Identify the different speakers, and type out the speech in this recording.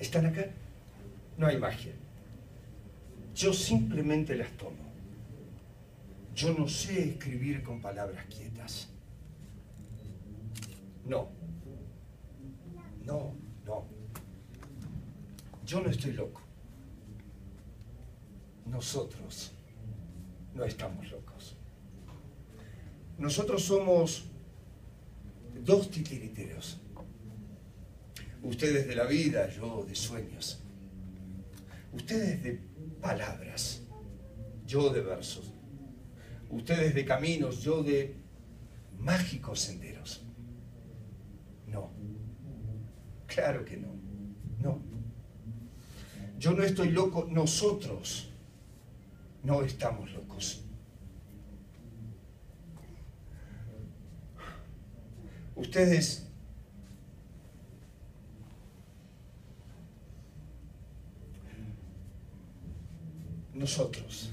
Speaker 1: ¿Están acá? No hay magia. Yo simplemente las tomo. Yo no sé escribir con palabras quietas. No. No, no. Yo no estoy loco. Nosotros no estamos locos. Nosotros somos dos titiriteros. Ustedes de la vida, yo de sueños. Ustedes de palabras, yo de versos. Ustedes de caminos, yo de mágicos senderos. No. Claro que no. No. Yo no estoy loco, nosotros no estamos locos. Ustedes nosotros